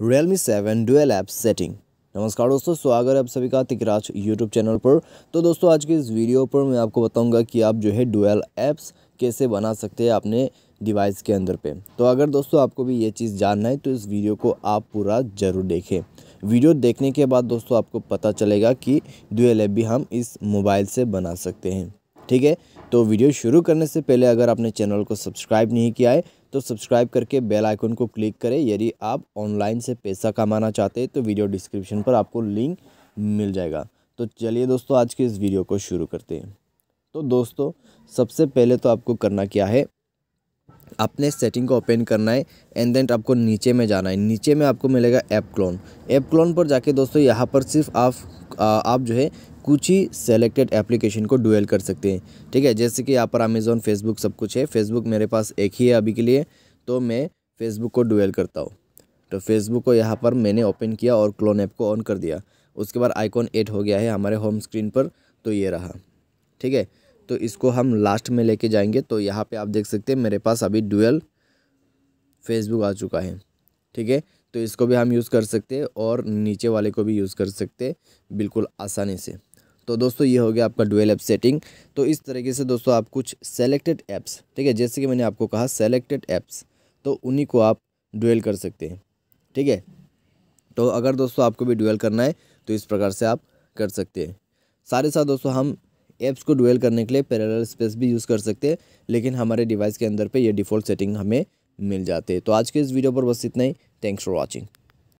Mi seven dual app setting नमस्कार दोस्तों, स्वागत है आप सभी का तिकराज यूट्यूब चैनल पर। तो दोस्तों, आज की इस वीडियो पर मैं आपको बताऊँगा कि आप जो है डुअल ऐप्स कैसे बना सकते हैं अपने डिवाइस के अंदर पे। तो अगर दोस्तों, आपको भी ये चीज़ जानना है तो इस वीडियो को आप पूरा ज़रूर देखें। वीडियो देखने के बाद दोस्तों, आपको पता चलेगा कि डुअल ऐप भी हम इस मोबाइल से बना सकते हैं। ठीक है? तो वीडियो शुरू करने से पहले अगर आपने चैनल को सब्सक्राइब नहीं किया है तो सब्सक्राइब करके बेल आइकन को क्लिक करें। यदि आप ऑनलाइन से पैसा कमाना चाहते हैं तो वीडियो डिस्क्रिप्शन पर आपको लिंक मिल जाएगा। तो चलिए दोस्तों, आज के इस वीडियो को शुरू करते हैं। तो दोस्तों, सबसे पहले तो आपको करना क्या है, अपने सेटिंग को ओपन करना है एंड देन आपको नीचे में जाना है। नीचे में आपको मिलेगा ऐप क्लोन ऐप क्लोन पर जाके दोस्तों, यहाँ पर सिर्फ़ आप आप जो है कुछ ही सेलेक्टेड एप्लीकेशन को डुएल कर सकते हैं। ठीक है, जैसे कि यहाँ पर अमेज़ोन फेसबुक सब कुछ है। फेसबुक मेरे पास एक ही है अभी के लिए तो मैं फेसबुक को डुएल करता हूँ। तो फेसबुक को यहाँ पर मैंने ओपन किया और क्लोन ऐप को ऑन कर दिया। उसके बाद आइकॉन एट हो गया है हमारे होम स्क्रीन पर तो ये रहा। ठीक है तो इसको हम लास्ट में लेके जाएँगे। तो यहाँ पे आप देख सकते हैं मेरे पास अभी डुअल फेसबुक आ चुका है। ठीक है तो इसको भी हम यूज़ कर सकते हैं और नीचे वाले को भी यूज़ कर सकते बिल्कुल आसानी से। तो दोस्तों, ये हो गया आपका डुअल ऐप सेटिंग तो इस तरीके से दोस्तों, आप कुछ सेलेक्टेड ऐप्स ठीक है, जैसे कि मैंने आपको कहा सेलेक्टेड ऐप्स तो उन्हीं को आप डुअल कर सकते हैं, ठीक है? तो अगर दोस्तों, आपको भी डुअल करना है तो इस प्रकार से आप कर सकते हैं। सारे साथ दोस्तों, हम ऐप्स को डुअल करने के लिए पैरेलल स्पेस भी यूज़ कर सकते हैं, लेकिन हमारे डिवाइस के अंदर पे ये डिफ़ॉल्ट सेटिंग हमें मिल जाते हैं। तो आज के इस वीडियो पर बस इतना ही। Thanks for watching